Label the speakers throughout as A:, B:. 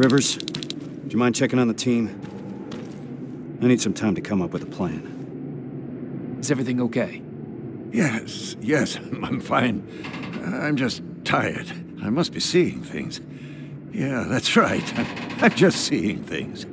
A: Rivers, do you mind checking on the team? I need some time to come up with a plan.
B: Is everything okay?
C: Yes, yes, I'm fine. I'm just tired. I must be seeing things. Yeah, that's right. I'm just seeing things.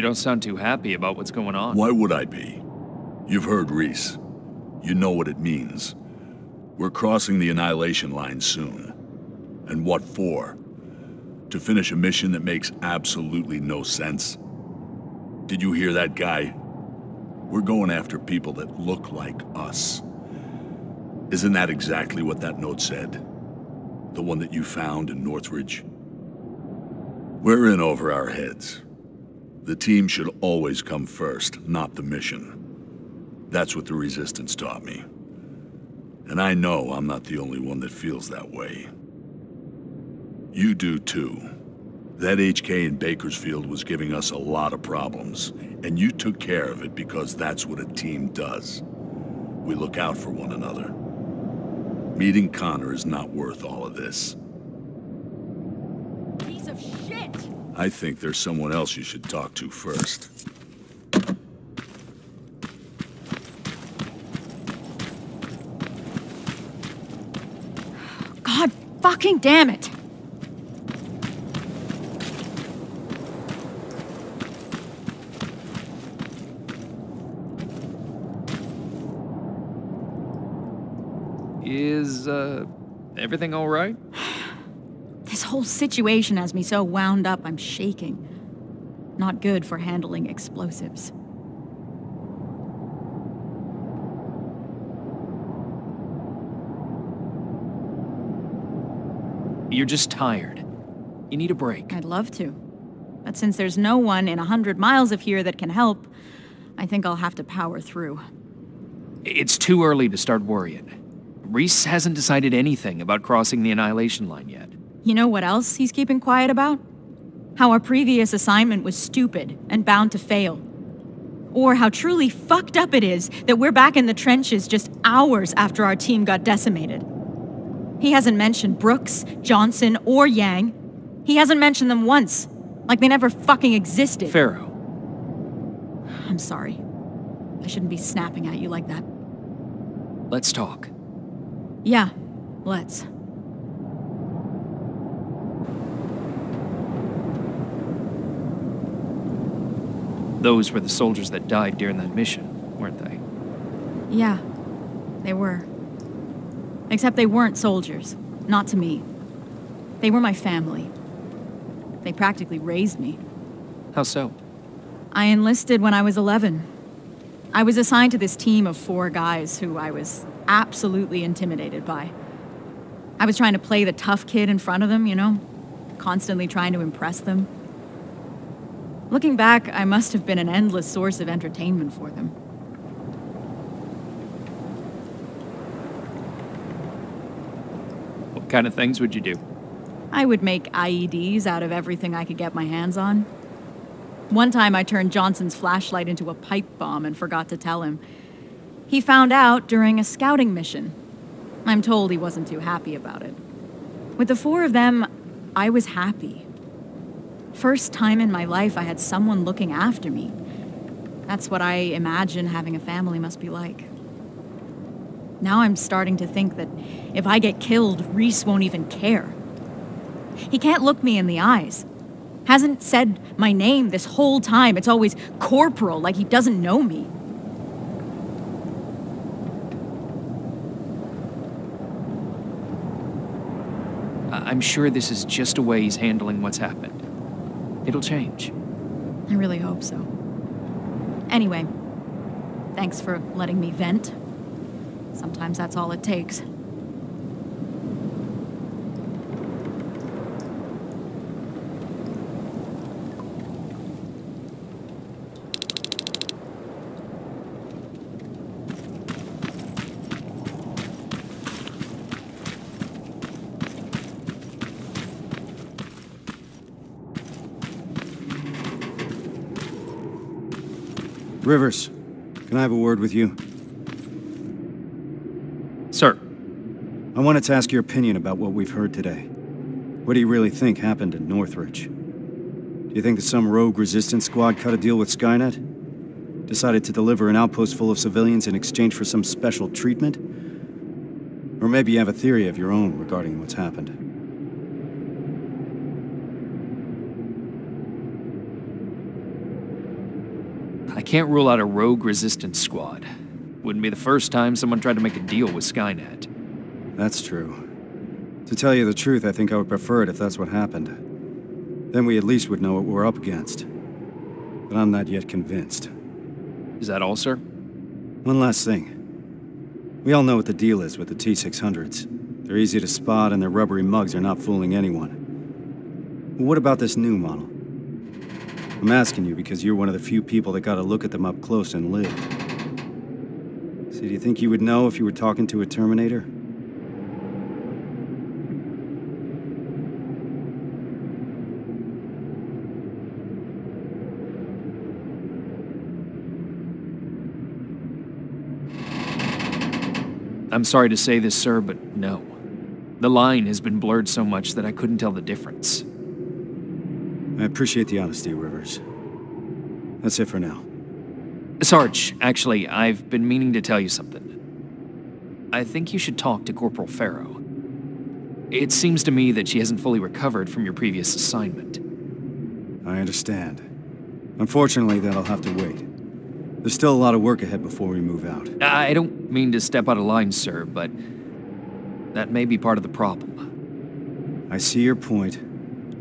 B: You don't sound too happy about what's going on.
D: Why would I be? You've heard Reese. You know what it means. We're crossing the Annihilation Line soon. And what for? To finish a mission that makes absolutely no sense? Did you hear that guy? We're going after people that look like us. Isn't that exactly what that note said? The one that you found in Northridge? We're in over our heads. The team should always come first, not the mission. That's what the Resistance taught me. And I know I'm not the only one that feels that way. You do too. That HK in Bakersfield was giving us a lot of problems, and you took care of it because that's what a team does. We look out for one another. Meeting Connor is not worth all of this.
E: Piece of shit!
D: I think there's someone else you should talk to first.
E: God fucking damn it!
B: Is, uh, everything alright?
E: This whole situation has me so wound up I'm shaking. Not good for handling explosives.
B: You're just tired. You need a break.
E: I'd love to. But since there's no one in a hundred miles of here that can help, I think I'll have to power through.
B: It's too early to start worrying. Reese hasn't decided anything about crossing the Annihilation Line yet.
E: You know what else he's keeping quiet about? How our previous assignment was stupid and bound to fail. Or how truly fucked up it is that we're back in the trenches just hours after our team got decimated. He hasn't mentioned Brooks, Johnson, or Yang. He hasn't mentioned them once, like they never fucking existed.
B: Farrow,
E: I'm sorry. I shouldn't be snapping at you like that.
B: let's talk.
E: Yeah, let's.
B: Those were the soldiers that died during that mission, weren't they?
E: Yeah, they were. Except they weren't soldiers. Not to me. They were my family. They practically raised me.
B: How so?
E: I enlisted when I was 11. I was assigned to this team of four guys who I was absolutely intimidated by. I was trying to play the tough kid in front of them, you know? Constantly trying to impress them. Looking back, I must have been an endless source of entertainment for them.
B: What kind of things would you do?
E: I would make IEDs out of everything I could get my hands on. One time I turned Johnson's flashlight into a pipe bomb and forgot to tell him. He found out during a scouting mission. I'm told he wasn't too happy about it. With the four of them, I was happy. First time in my life I had someone looking after me. That's what I imagine having a family must be like. Now I'm starting to think that if I get killed, Reese won't even care. He can't look me in the eyes. Hasn't said my name this whole time. It's always corporal, like he doesn't know me.
B: I'm sure this is just a way he's handling what's happened. It'll change.
E: I really hope so. Anyway, thanks for letting me vent. Sometimes that's all it takes.
A: Rivers, can I have a word with you?
B: Sir,
A: I wanted to ask your opinion about what we've heard today. What do you really think happened in Northridge? Do you think that some rogue resistance squad cut a deal with Skynet? Decided to deliver an outpost full of civilians in exchange for some special treatment? Or maybe you have a theory of your own regarding what's happened.
B: Can't rule out a rogue resistance squad. Wouldn't be the first time someone tried to make a deal with Skynet.
A: That's true. To tell you the truth, I think I would prefer it if that's what happened. Then we at least would know what we're up against. But I'm not yet convinced.
B: Is that all, sir?
A: One last thing. We all know what the deal is with the T-600s. They're easy to spot and their rubbery mugs are not fooling anyone. But what about this new model? I'm asking you because you're one of the few people that got to look at them up close and live. See, do you think you would know if you were talking to a Terminator?
B: I'm sorry to say this, sir, but no. The line has been blurred so much that I couldn't tell the difference.
A: I appreciate the honesty, Rivers. That's it for now.
B: Sarge, actually, I've been meaning to tell you something. I think you should talk to Corporal Farrow. It seems to me that she hasn't fully recovered from your previous assignment.
A: I understand. Unfortunately, that'll have to wait. There's still a lot of work ahead before we move out.
B: I don't mean to step out of line, sir, but that may be part of the problem.
A: I see your point,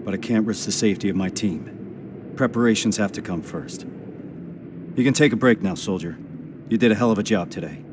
A: but I can't risk the safety of my team. Preparations have to come first. You can take a break now, soldier. You did a hell of a job today.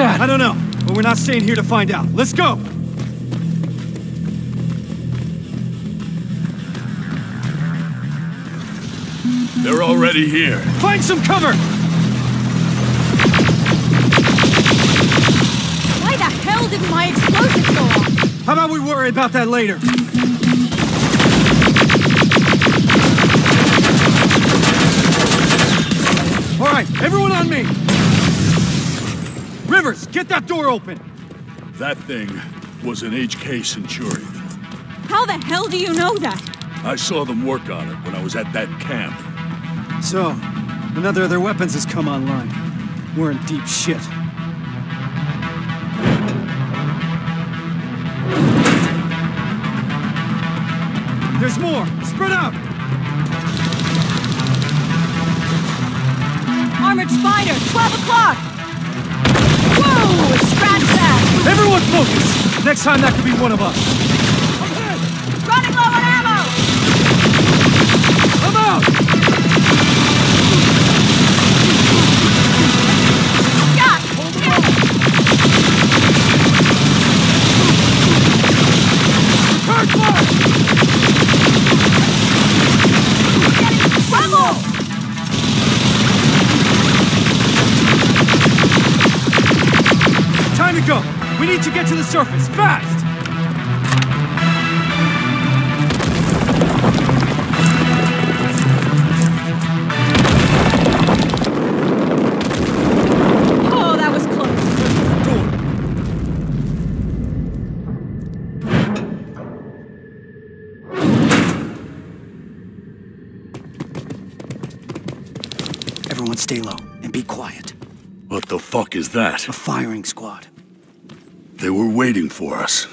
B: That?
A: I don't know, but we're not staying here to find out. Let's go!
D: They're already here.
A: Find some cover!
E: Why the hell didn't my explosives go off?
A: How about we worry about that later? All right, everyone on me! Rivers, get that door open!
D: That thing was an HK Centurion.
E: How the hell do you know that?
D: I saw them work on it when I was at that camp. So, another of their weapons has come online. We're in deep shit. There's more! Spread out!
E: Armored Spider, 12 o'clock! Whoa! Scratch that!
D: Everyone focus! Next time that could be one of us.
E: Running low on ammo!
D: Go! We need to get to the surface, fast!
E: Oh, that was close.
D: Everyone stay low and be quiet.
A: What the fuck is that?
D: A firing squad.
A: They were waiting for us.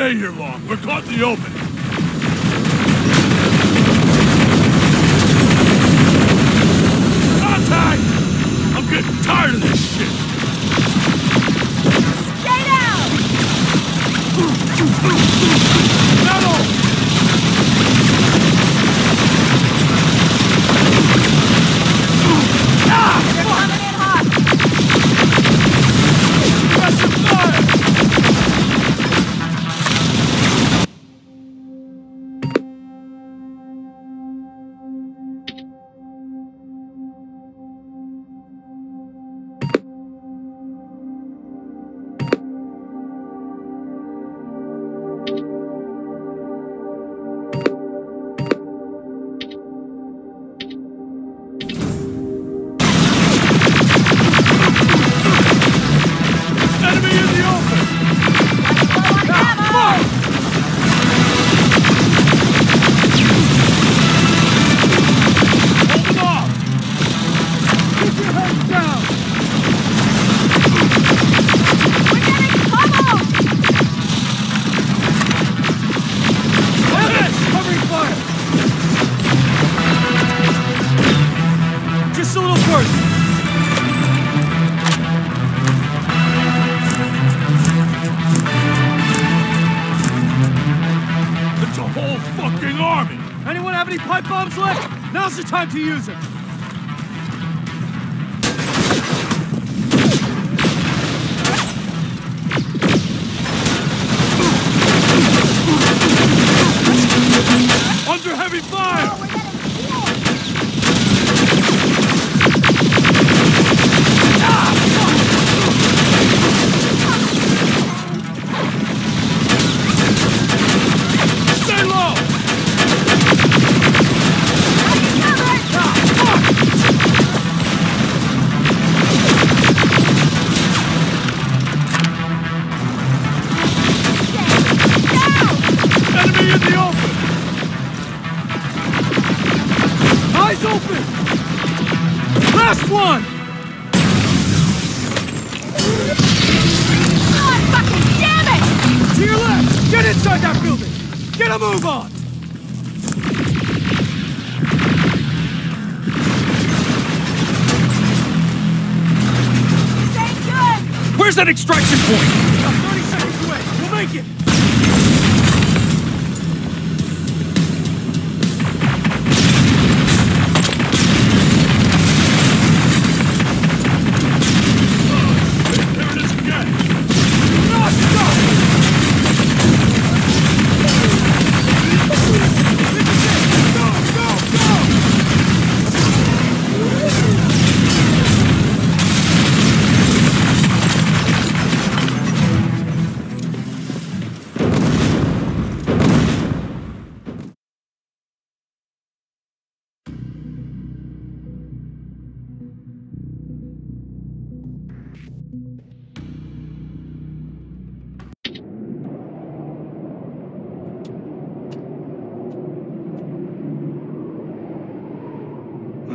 D: Stay
A: here long. We're caught in the open. Use them! That
B: extraction point?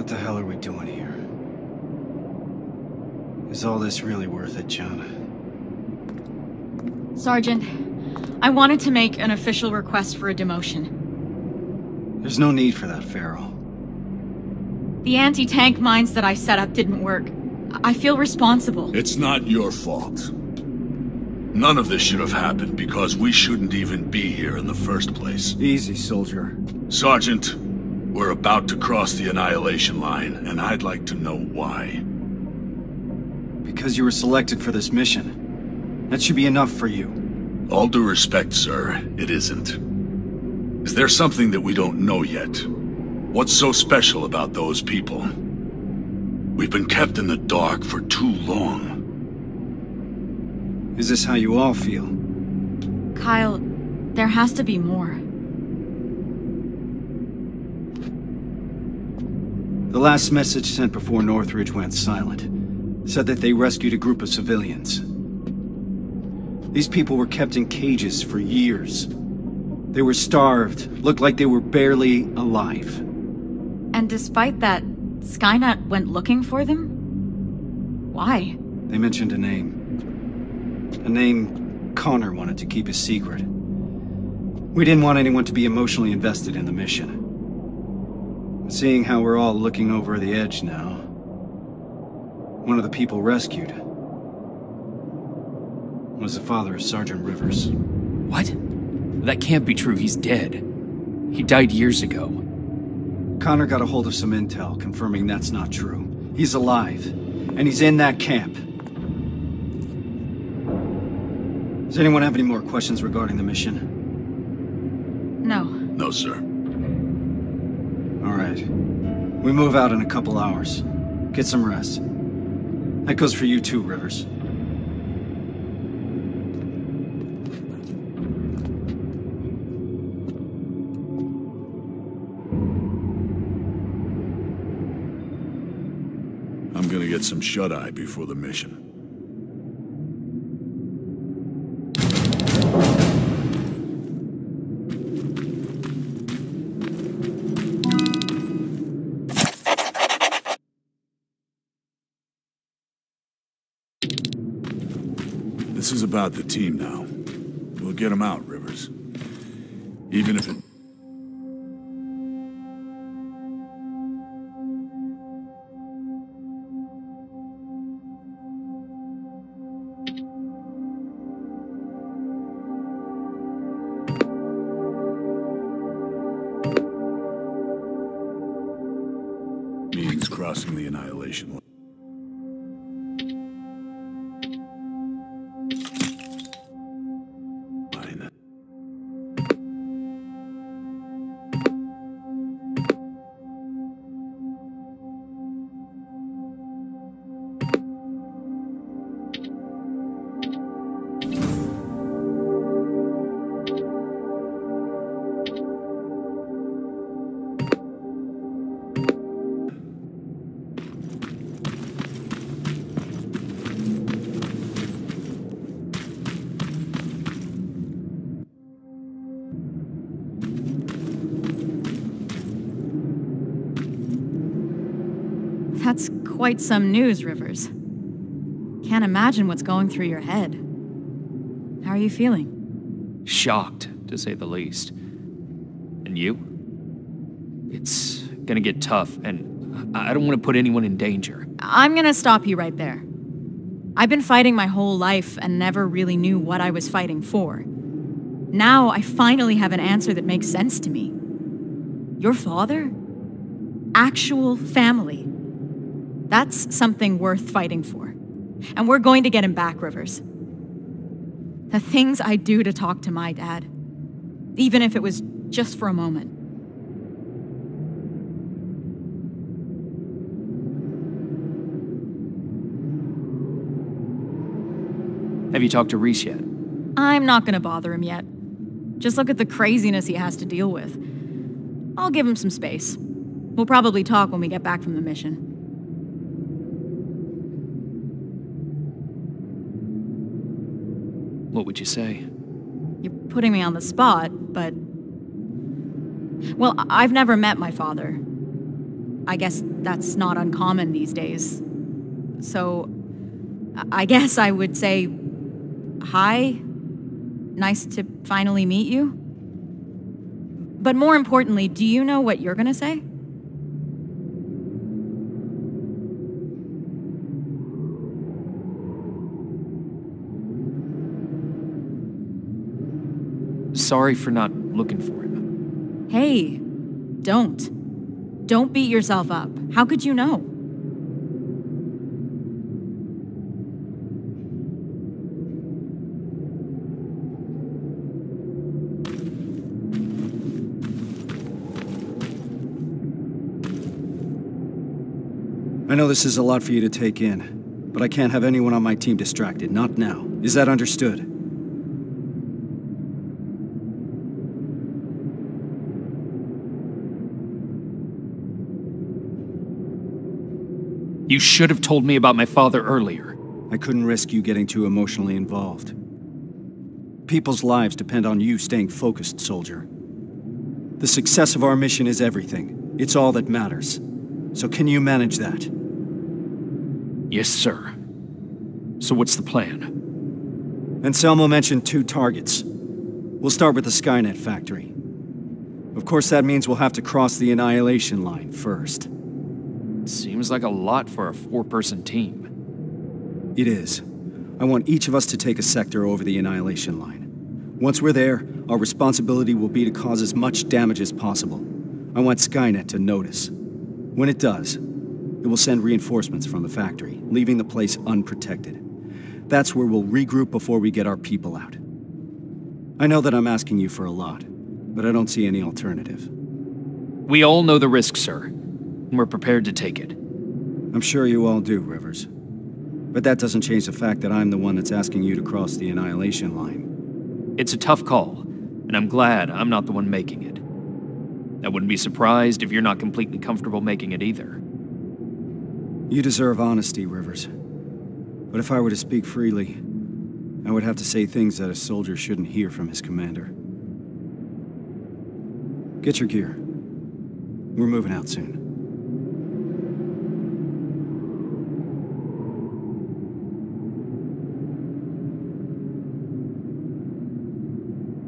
A: What the hell are we doing here? Is all this really worth it, John?
E: Sergeant, I wanted to make an official request for a demotion.
A: There's no need for that, Farrow.
E: The anti-tank mines that I set up didn't work. I feel responsible.
D: It's not your fault. None of this should have happened because we shouldn't even be here in the first place.
A: Easy, soldier.
D: Sergeant, we're about to cross the annihilation line, and I'd like to know why.
A: Because you were selected for this mission. That should be enough for you.
D: All due respect, sir, it isn't. Is there something that we don't know yet? What's so special about those people? We've been kept in the dark for too long.
A: Is this how you all feel?
E: Kyle, there has to be more.
A: The last message sent before Northridge went silent said that they rescued a group of civilians. These people were kept in cages for years. They were starved, looked like they were barely alive.
E: And despite that, Skynet went looking for them? Why?
A: They mentioned a name. A name Connor wanted to keep a secret. We didn't want anyone to be emotionally invested in the mission. Seeing how we're all looking over the edge now, one of the people rescued was the father of Sergeant Rivers.
B: What? That can't be true. He's dead. He died years ago.
A: Connor got a hold of some intel confirming that's not true. He's alive, and he's in that camp. Does anyone have any more questions regarding the mission?
E: No.
D: No, sir.
A: All right. We move out in a couple hours. Get some rest. That goes for you too, Rivers.
D: I'm gonna get some shut-eye before the mission. This is about the team now. We'll get them out, Rivers. Even if it... means crossing the annihilation
E: quite some news, Rivers. Can't imagine what's going through your head. How are you feeling?
B: Shocked, to say the least. And you? It's gonna get tough, and I don't want to put anyone in danger.
E: I'm gonna stop you right there. I've been fighting my whole life and never really knew what I was fighting for. Now I finally have an answer that makes sense to me. Your father? Actual family. That's something worth fighting for. And we're going to get him back, Rivers. The things I do to talk to my dad, even if it was just for a moment.
B: Have you talked to Reese yet?
E: I'm not gonna bother him yet. Just look at the craziness he has to deal with. I'll give him some space. We'll probably talk when we get back from the mission.
B: What would you say?
E: You're putting me on the spot, but. Well, I've never met my father. I guess that's not uncommon these days. So, I- I guess I would say, Hi. Nice to finally meet you. But more importantly, do you know what you're gonna say?
B: Sorry for not looking for him.
E: Hey, don't. Don't beat yourself up. How could you know?
A: I know this is a lot for you to take in, but I can't have anyone on my team distracted, not now. Is that understood?
B: You should have told me about my father earlier.
A: I couldn't risk you getting too emotionally involved. People's lives depend on you staying focused, soldier. The success of our mission is everything. It's all that matters. So can you manage that?
B: Yes, sir. So what's the plan?
A: Anselmo mentioned two targets. We'll start with the Skynet factory. Of course, that means we'll have to cross the Annihilation line first.
B: Seems like a lot for a four-person team.
A: It is. I want each of us to take a sector over the Annihilation line. Once we're there, our responsibility will be to cause as much damage as possible. I want Skynet to notice. When it does, it will send reinforcements from the factory, leaving the place unprotected. That's where we'll regroup before we get our people out. I know that I'm asking you for a lot, but I don't see any alternative.
B: We all know the risk, sir. And we're prepared to take it.
A: I'm sure you all do, Rivers. But that doesn't change the fact that I'm the one that's asking you to cross the Annihilation line.
B: It's a tough call, and I'm glad I'm not the one making it. I wouldn't be surprised if you're not completely comfortable making it either.
A: You deserve honesty, Rivers. But if I were to speak freely, I would have to say things that a soldier shouldn't hear from his commander. Get your gear. We're moving out soon.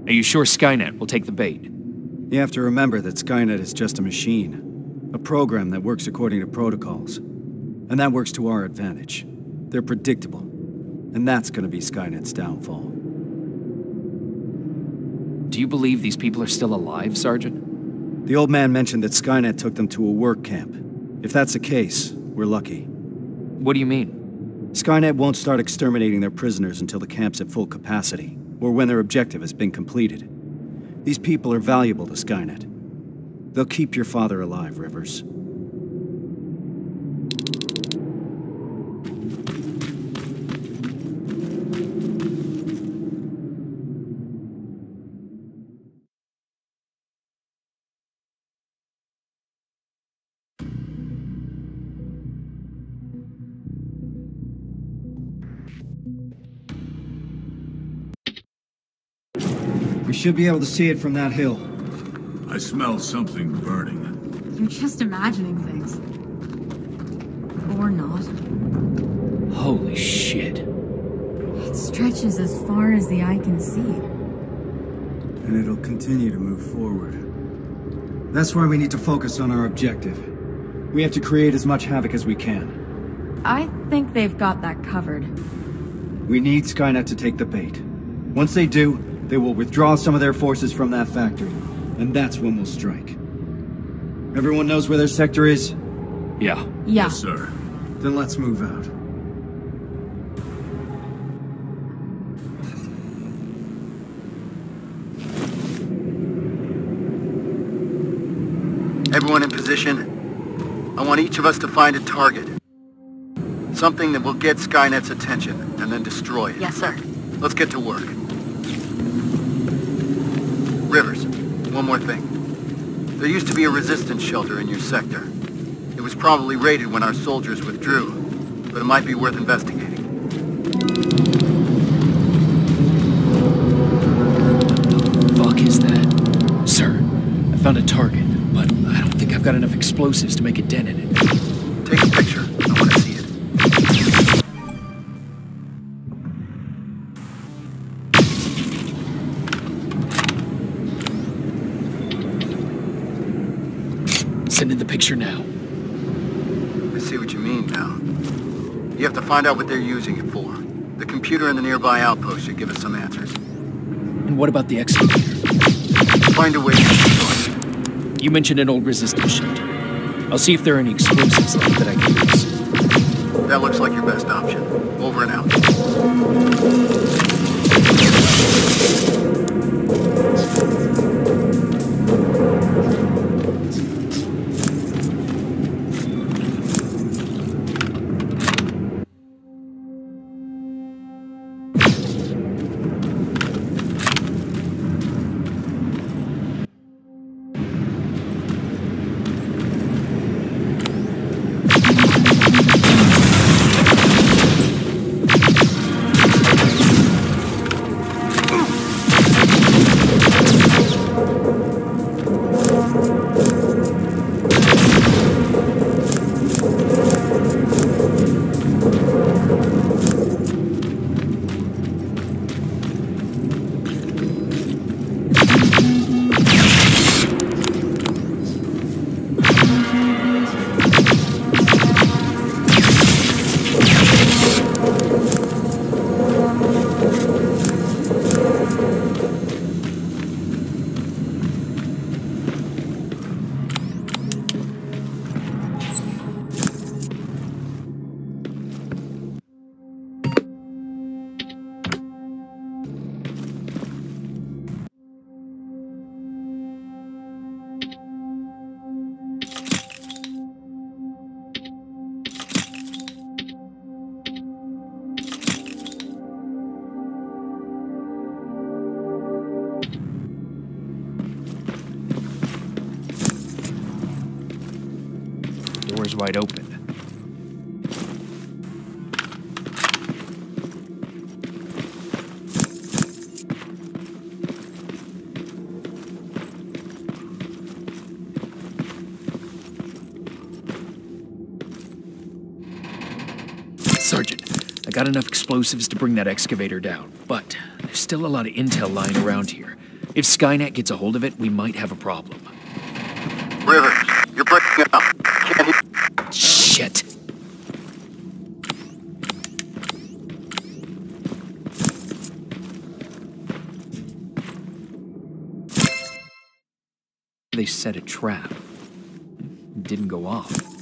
B: Are you sure Skynet will take the bait?
A: You have to remember that Skynet is just a machine, a program that works according to protocols. And that works to our advantage. They're predictable. And that's gonna be Skynet's downfall.
B: Do you believe these people are still alive, Sergeant?
A: The old man mentioned that Skynet took them to a work camp. If that's the case, we're lucky.
B: What do you mean?
A: Skynet won't start exterminating their prisoners until the camp's at full capacity, or when their objective has been completed. These people are valuable to Skynet. They'll keep your father alive, Rivers. Should be able to see it from that hill.
D: I smell something burning.
E: You're just imagining things. Or not.
B: Holy shit.
E: It stretches as far as the eye can see.
A: And it'll continue to move forward. That's why we need to focus on our objective. We have to create as much havoc as we can.
E: I think they've got that covered.
A: We need Skynet to take the bait. Once they do, they will withdraw some of their forces from that factory. And that's when we'll strike. Everyone knows where their sector is?
B: Yeah.
E: Yeah.
D: Yes, sir.
A: Then let's move out.
F: Everyone in position. I want each of us to find a target. Something that will get Skynet's attention, and then destroy it.
E: Yes, sir.
F: Let's get to work. Rivers, one more thing. There used to be a resistance shelter in your sector. It was probably raided when our soldiers withdrew, but it might be worth investigating.
B: The Fuck is that? Sir, I found a target, but I don't think I've got enough explosives to make a dent in it. Send in the picture now.
F: I see what you mean now. You have to find out what they're using it for. The computer in the nearby outpost should give us some answers.
B: And what about the excavator?
F: Find a way to destroy it.
B: You mentioned an old resistance shelter. I'll see if there are any explosives left that I can use.
F: That looks like your best option. Over and out.
B: Explosives to bring that excavator down, but there's still a lot of intel lying around here. If Skynet gets a hold of it, we might have a problem.
F: Rivers, you're breaking up. Can't.
B: Shit. They set a trap. It didn't go off.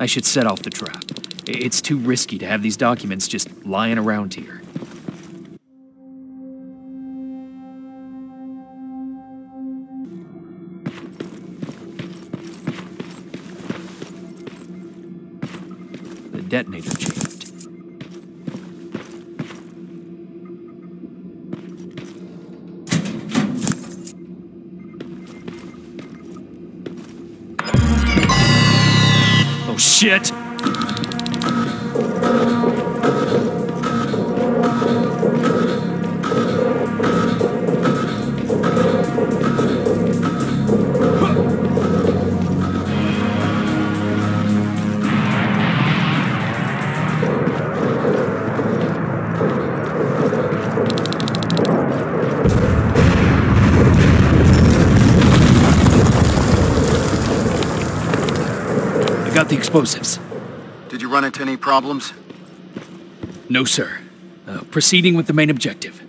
B: I should set off the trap. It's too risky to have these documents just lying around here. Explosives.
F: Did you run into any problems?
B: No, sir. Uh, proceeding with the main objective.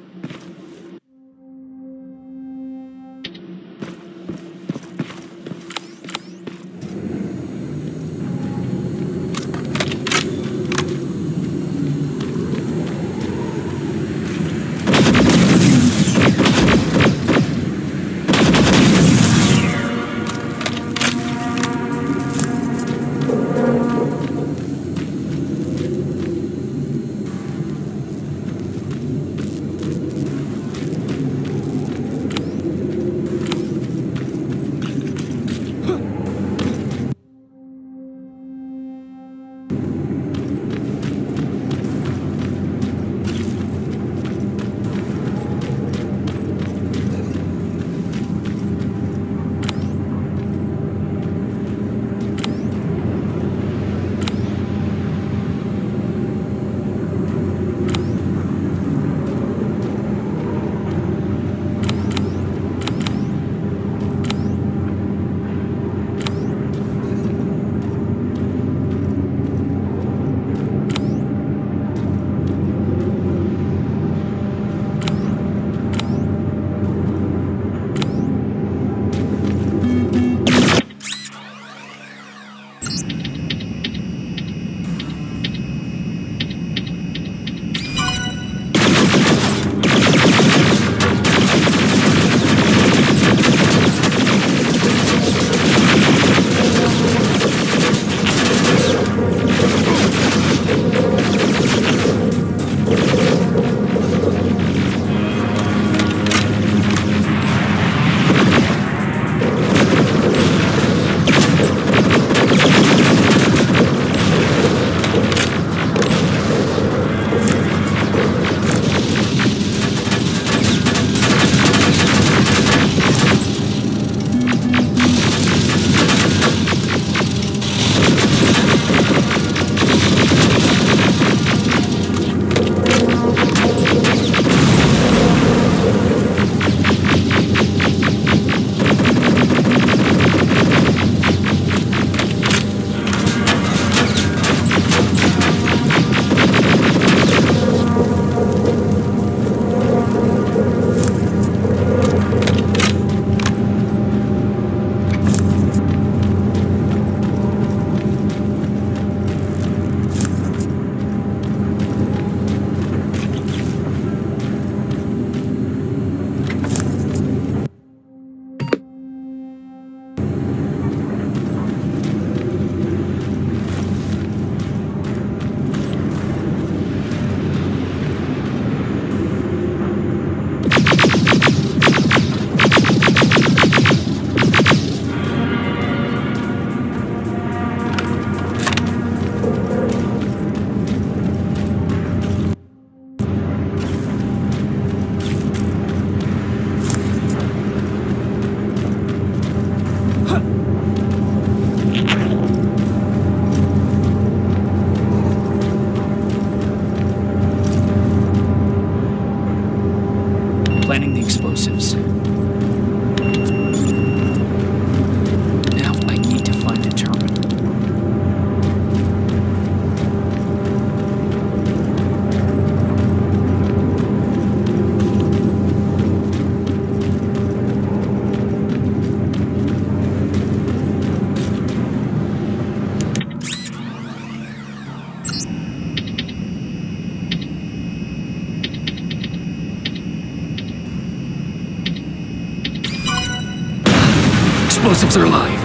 B: Explosives are alive.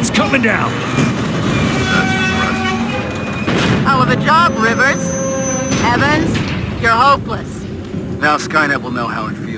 B: It's coming down.
G: How
F: of a job, Rivers? Evans, you're hopeless.
G: Now Skynet will know how it feels.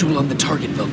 B: Visual on the target building.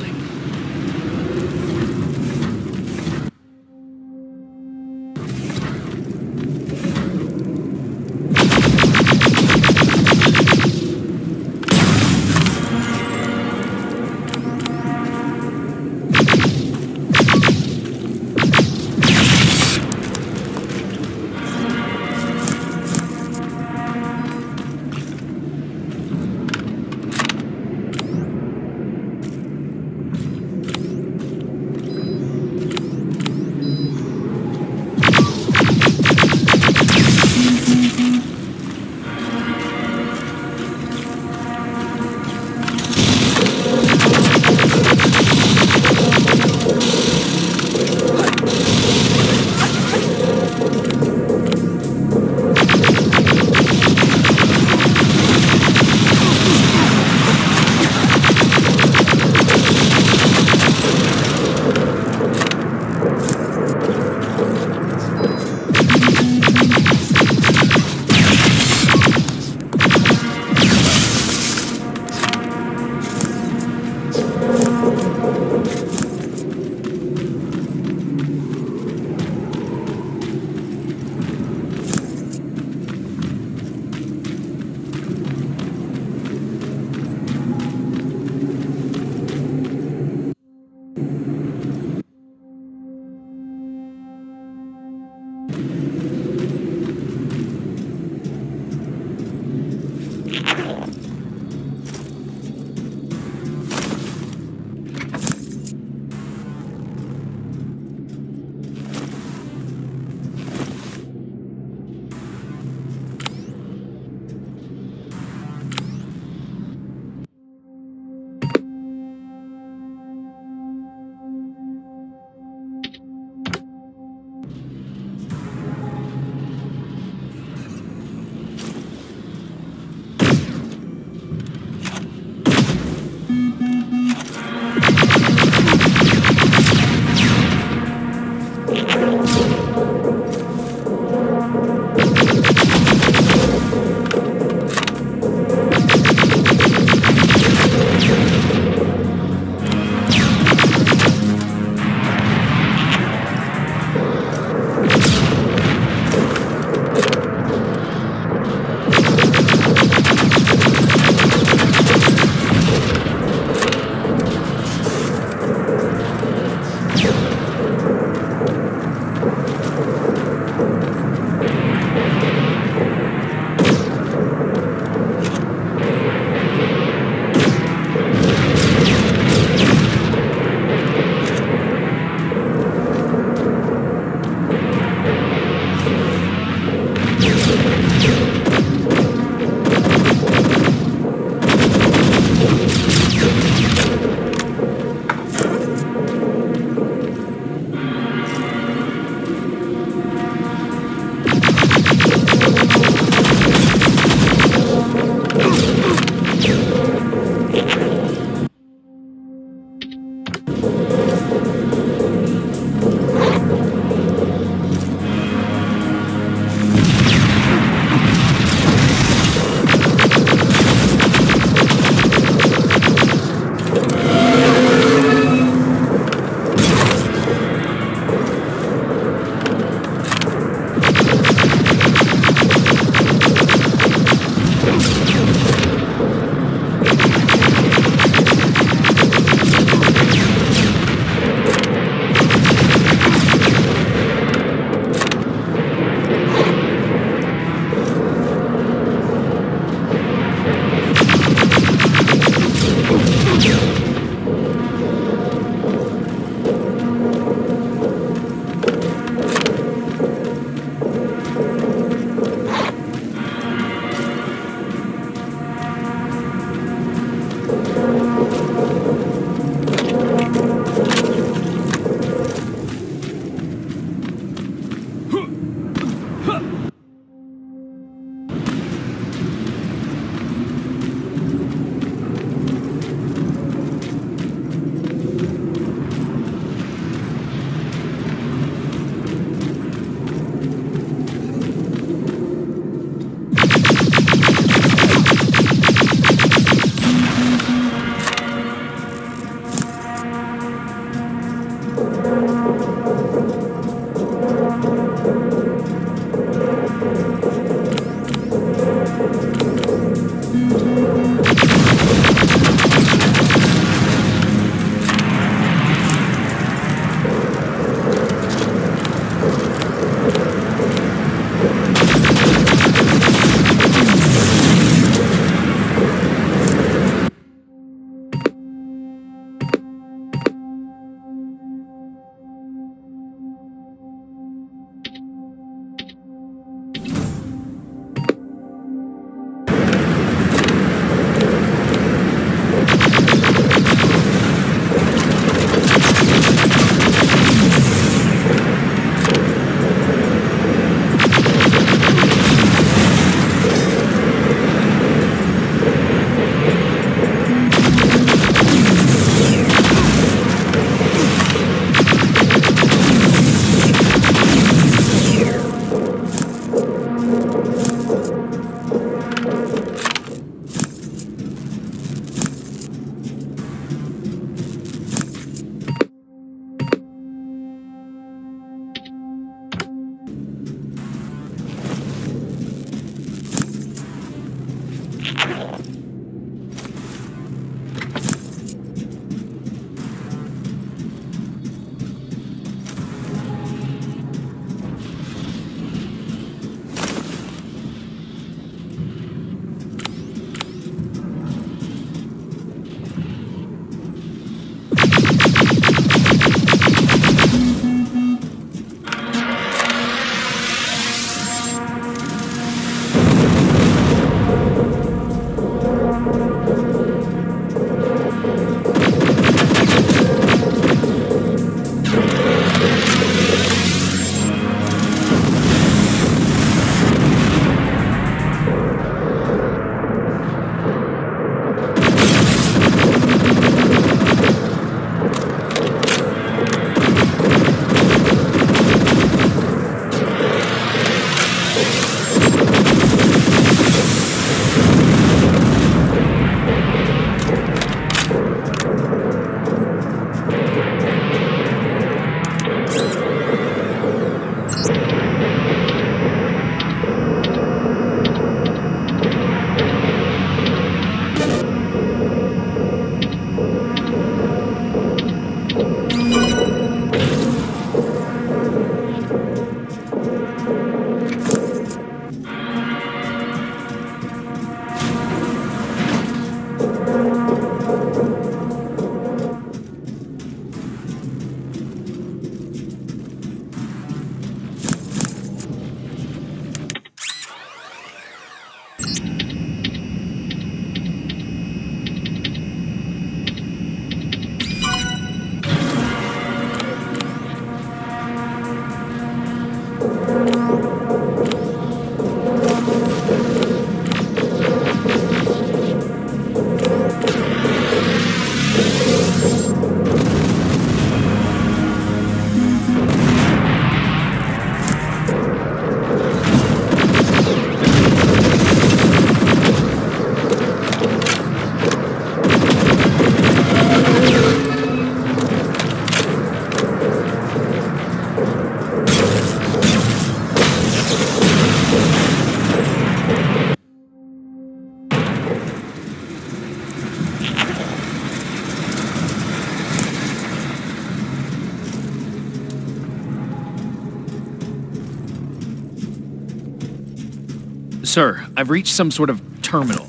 B: Sir, I've reached some sort of terminal.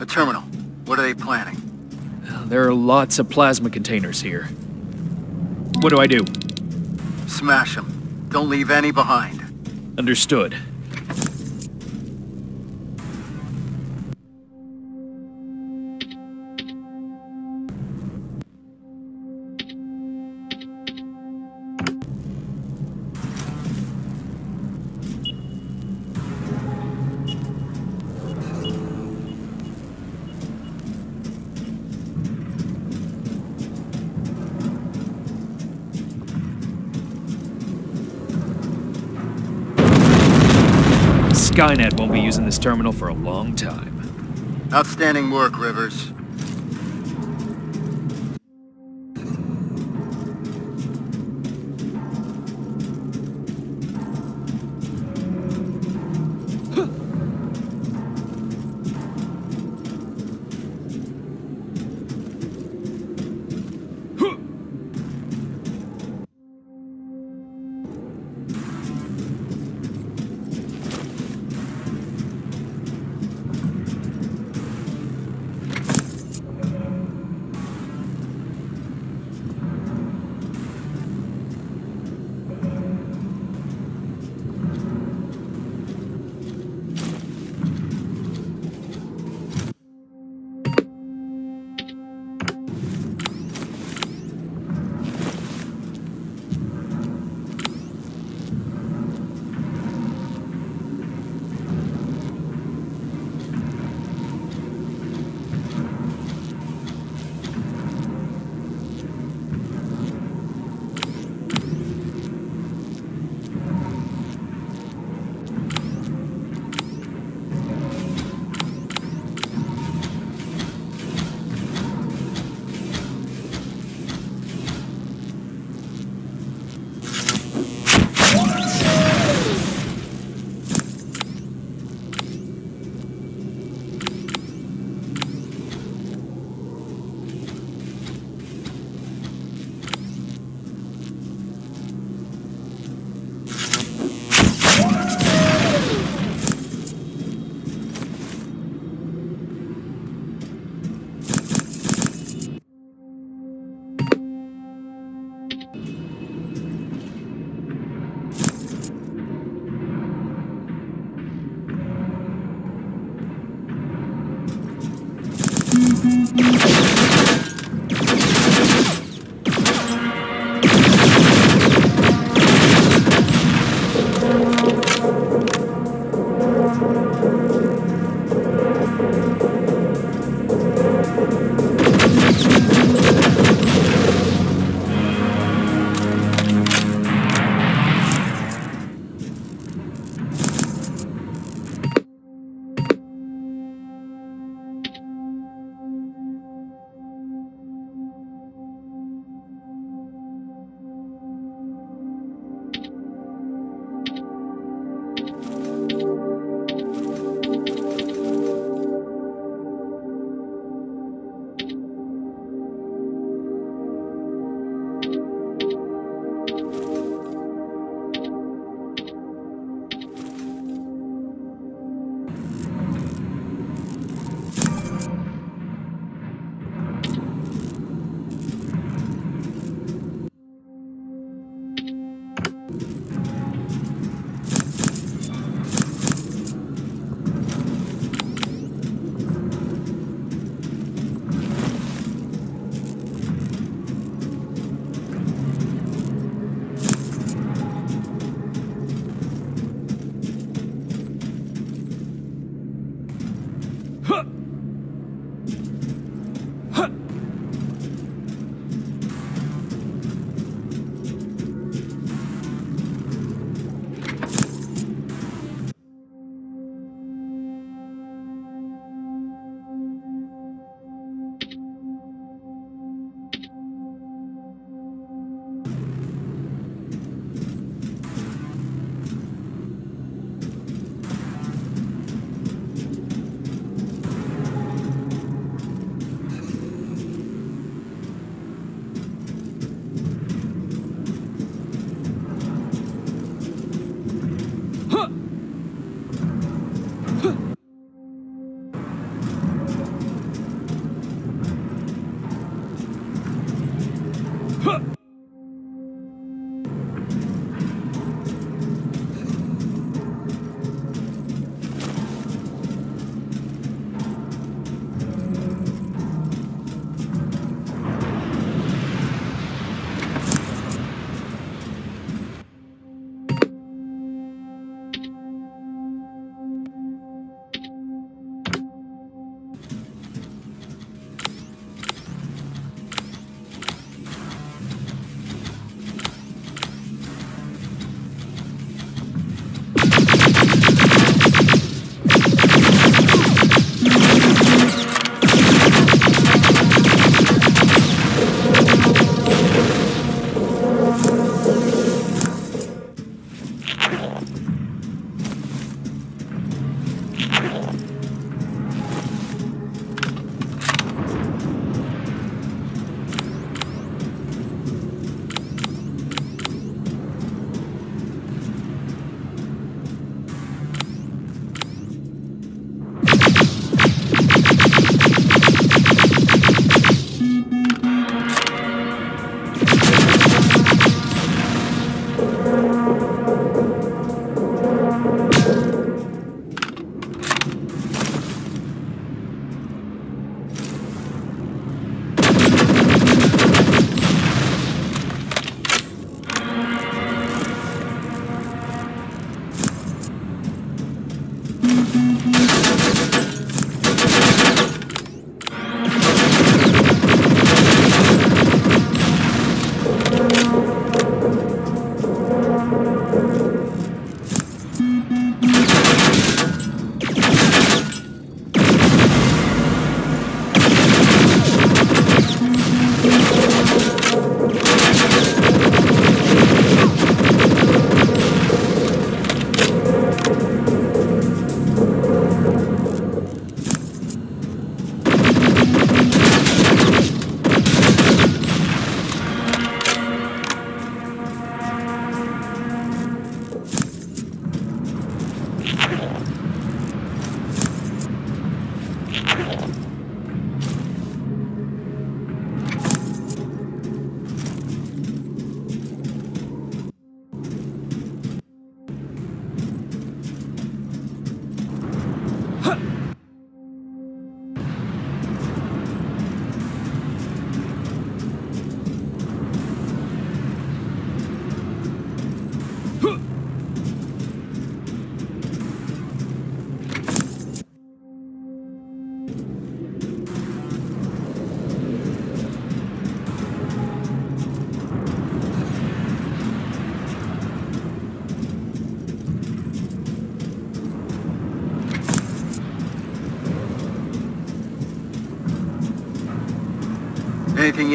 F: A terminal. What are they planning?
B: Uh, there are lots of plasma containers here. What do I do?
F: Smash them. Don't leave any behind.
B: Understood. Skynet won't be using this terminal for a long time.
F: Outstanding work, Rivers.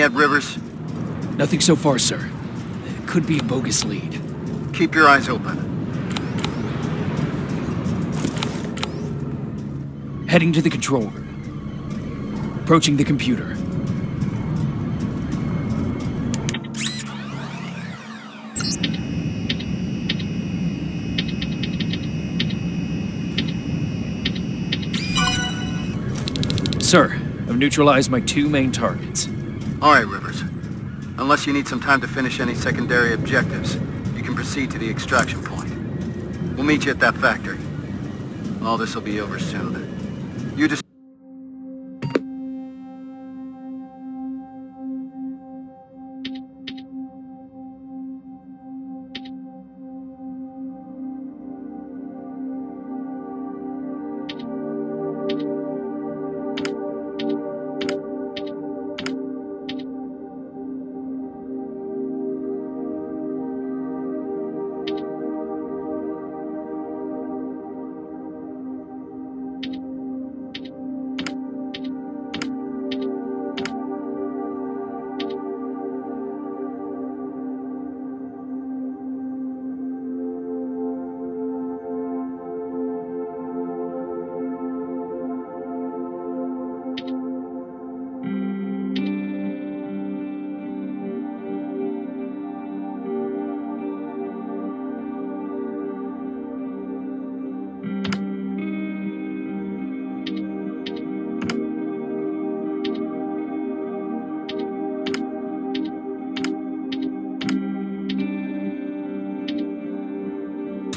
F: Yet, Rivers?
B: Nothing so far, sir. It could be a bogus lead.
F: Keep your eyes open.
B: Heading to the control room. Approaching the computer. Sir, I've neutralized my two main targets.
F: All right, Rivers. Unless you need some time to finish any secondary objectives, you can proceed to the extraction point. We'll meet you at that factory. All this will be over soon.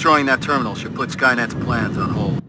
F: Destroying that terminal should put Skynet's plans on hold.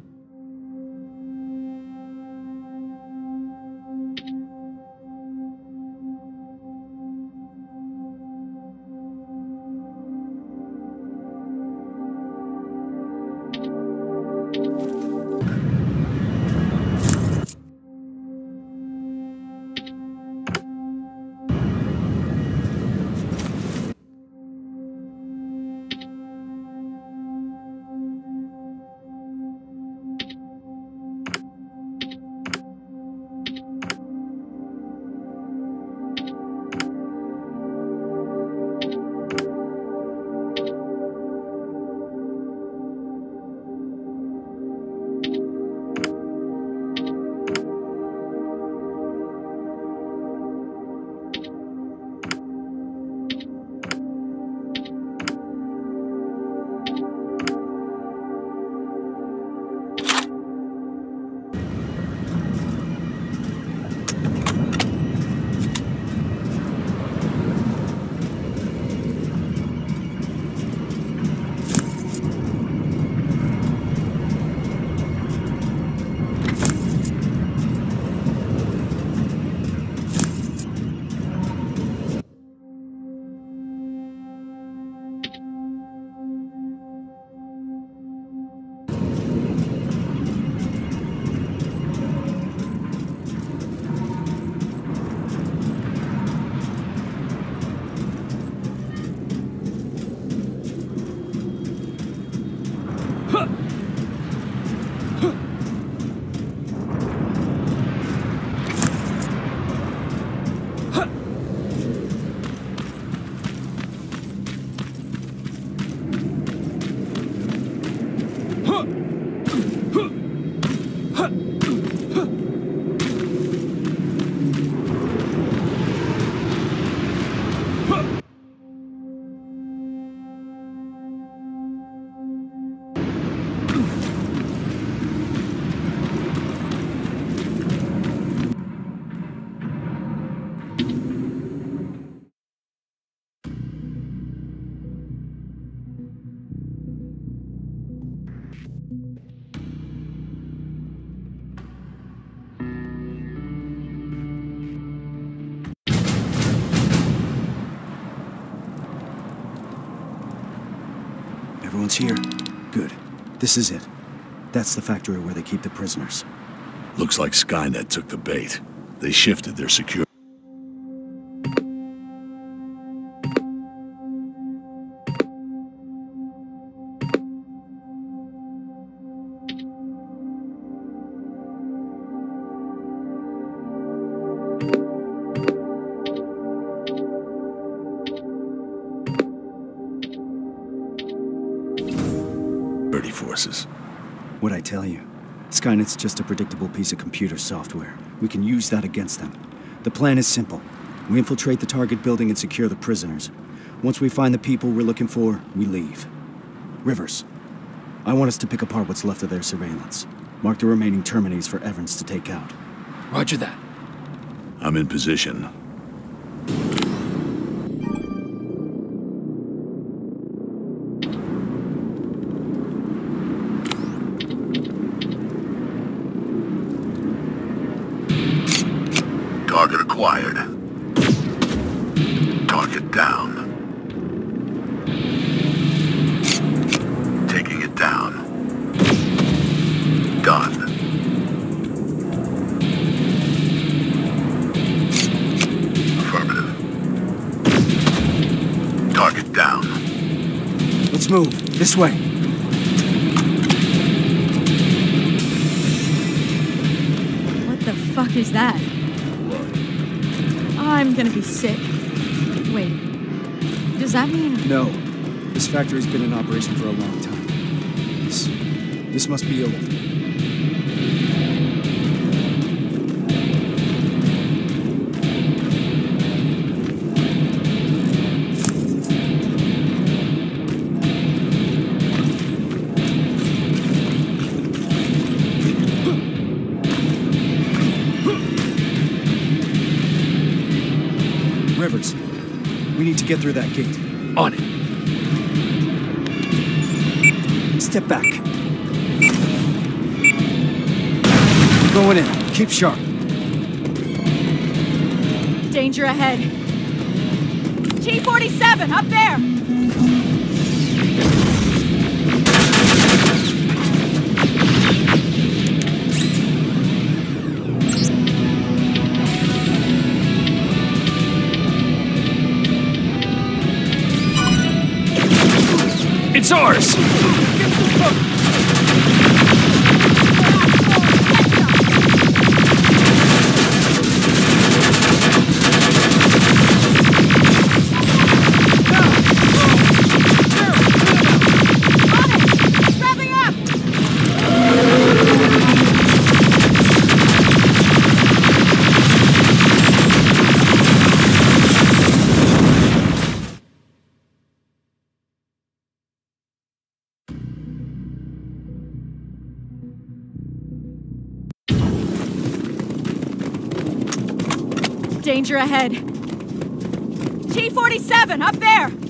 A: This is it. That's the factory where they keep the prisoners.
D: Looks like Skynet took the bait. They shifted their security.
A: Skynet's just a predictable piece of computer software. We can use that against them. The plan is simple. We infiltrate the target building and secure the prisoners. Once we find the people we're looking for, we leave. Rivers, I want us to pick apart what's left of their surveillance. Mark the remaining Terminies for Evans to take out.
B: Roger that.
D: I'm in position.
E: Does that mean
A: No. This factory's been in operation for a long time. This, this must be old. Get through that gate.
B: On it.
A: Step back. Going in. Keep sharp.
E: danger ahead? T-47, up there!
B: Ours!
E: Danger ahead. T-47, up there!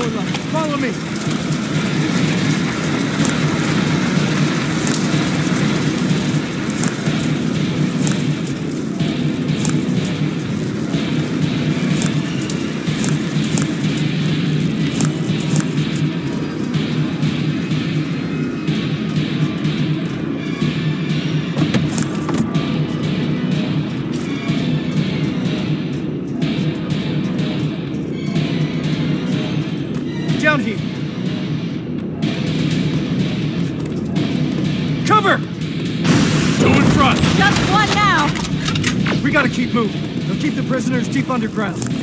A: Need to prisoners deep underground.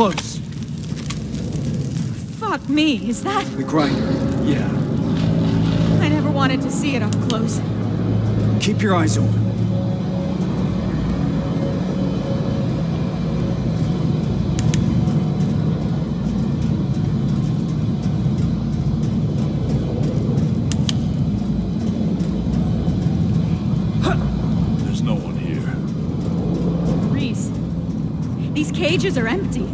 A: Close.
E: Fuck me, is that?
A: The grinder. Yeah.
E: I never wanted to see it up close.
A: Keep your eyes open.
D: There's no one here.
E: Reese, these cages are empty.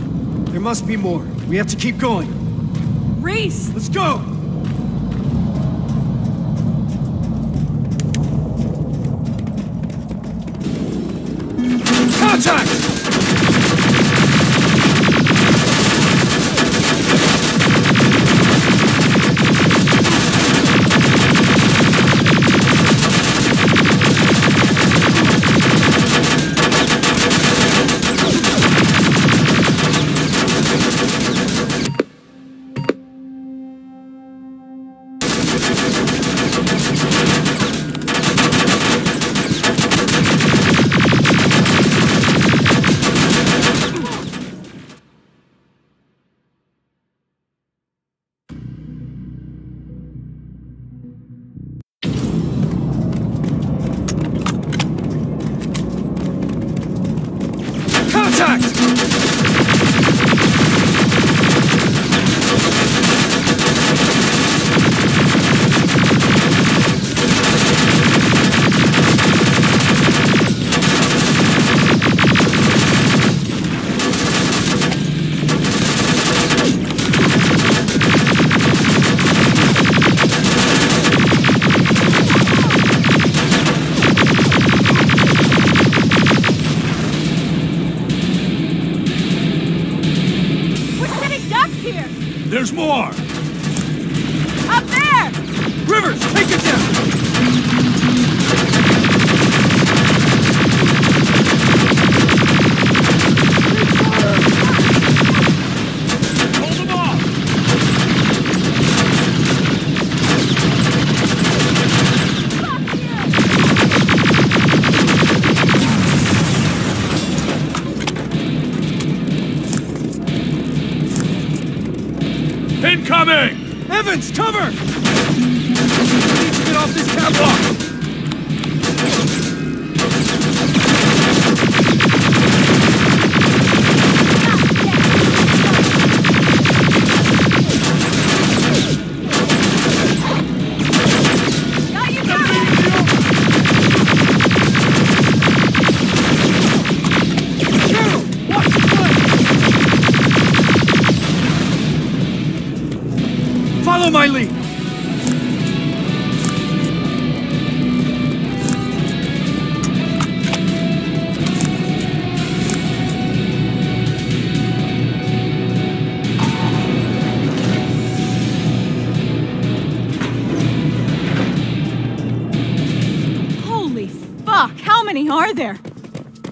A: There must be more. We have to keep going.
E: Reese!
A: Let's go!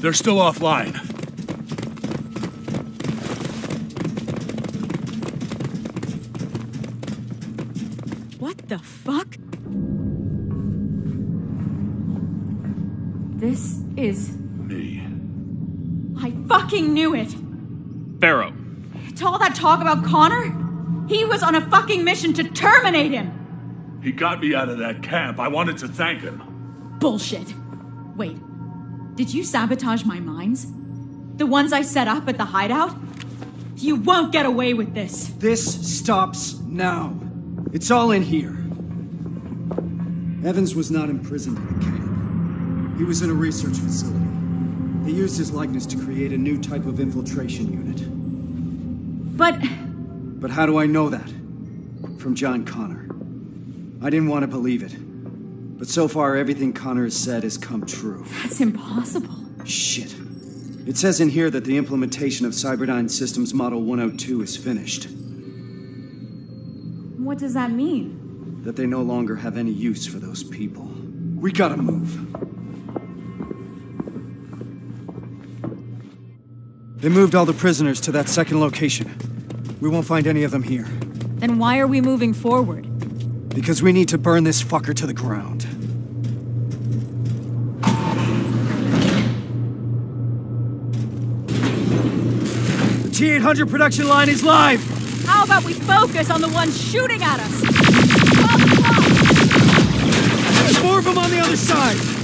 D: They're still offline.
E: What the fuck? This is.
D: Me.
E: I fucking knew it!
B: Farrow,
E: To all that talk about Connor? He was on a fucking mission to terminate him!
D: He got me out of that camp. I wanted to thank him.
E: Bullshit. Wait, did you sabotage my mines? The ones I set up at the hideout? You won't get away with this.
A: This stops now. It's all in here. Evans was not imprisoned in a camp. He was in a research facility. They used his likeness to create a new type of infiltration unit.
E: But
A: But how do I know that? From John Connor. I didn't want to believe it. But so far, everything Connor has said has come true.
E: that's impossible.
A: Shit. It says in here that the implementation of Cyberdyne Systems Model 102 is finished.
E: What does that mean?
A: That they no longer have any use for those people. We gotta move. They moved all the prisoners to that second location. We won't find any of them here.
E: Then why are we moving forward?
A: Because we need to burn this fucker to the ground. The T-800 production line is live!
E: How about we focus on the ones shooting at us?
A: There's more of them on the other side!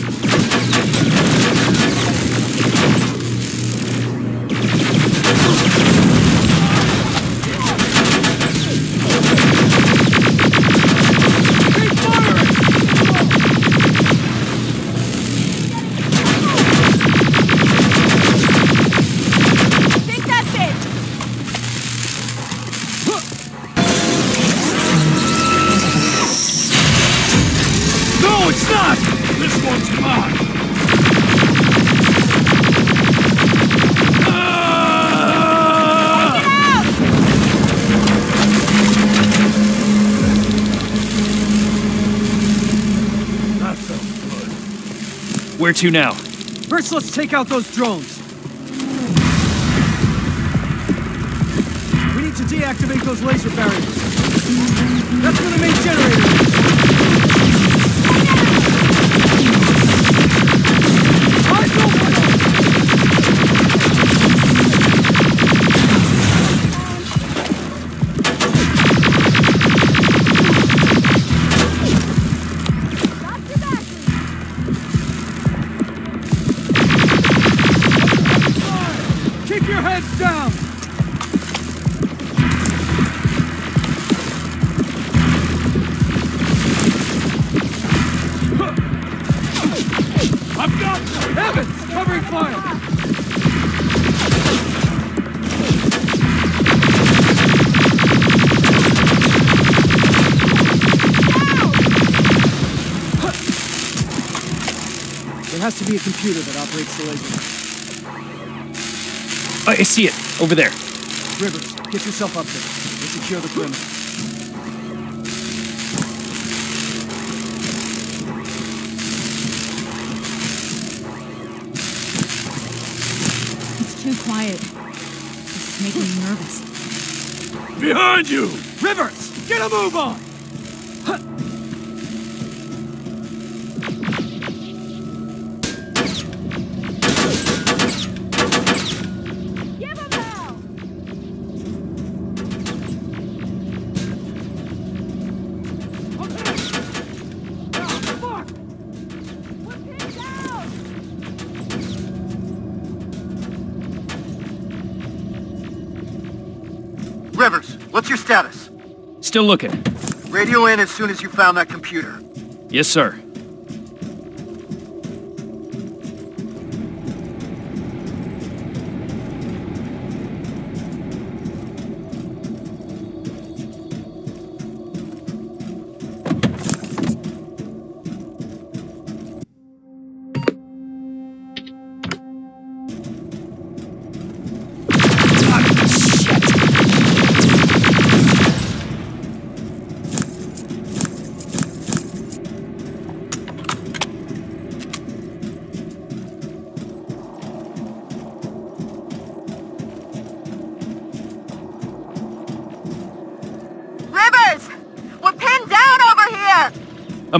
B: To now?
A: First, let's take out those drones. We need to deactivate those laser barriers. That's where computer that operates the laser.
B: Oh, I see it. Over there.
A: Rivers, get yourself up there. We'll secure the perimeter.
E: It's too quiet. This is making me nervous.
D: Behind you!
A: Rivers, get a move on!
B: Still looking.
F: Radio in as soon as you found that computer.
B: Yes, sir.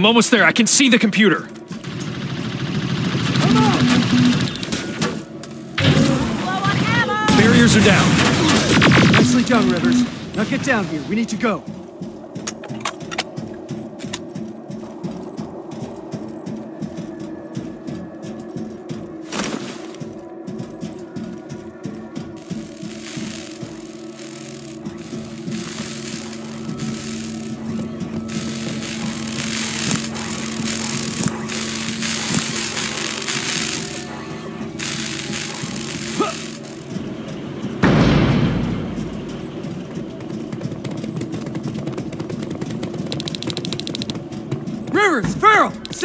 B: I'm almost there. I can see the computer. Barriers are down.
A: Nicely done, Rivers. Now get down here. We need to go.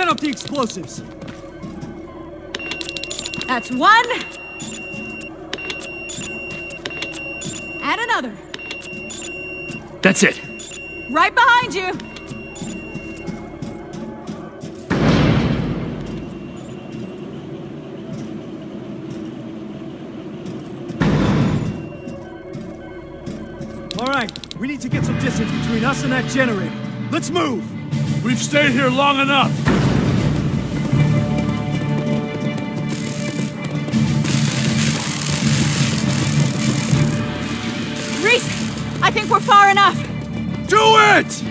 A: Farrell, set up the explosives.
E: That's one. And another.
B: That's it.
E: Right behind you.
A: All right, we need to get some distance between us and that generator. Let's move!
D: We've stayed here long enough!
E: Enough.
A: Do it!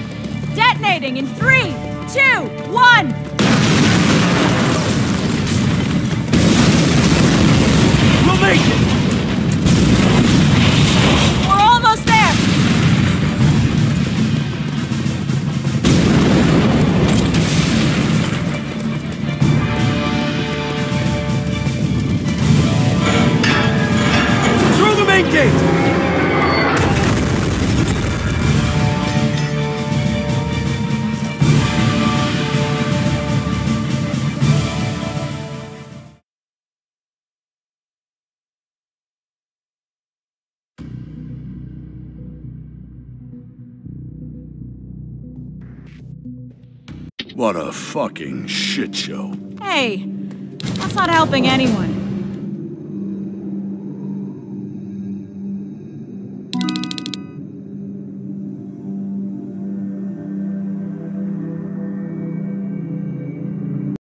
E: Detonating in three, two, one.
A: We'll make it!
D: What a fucking shit show.
E: Hey, that's not helping anyone.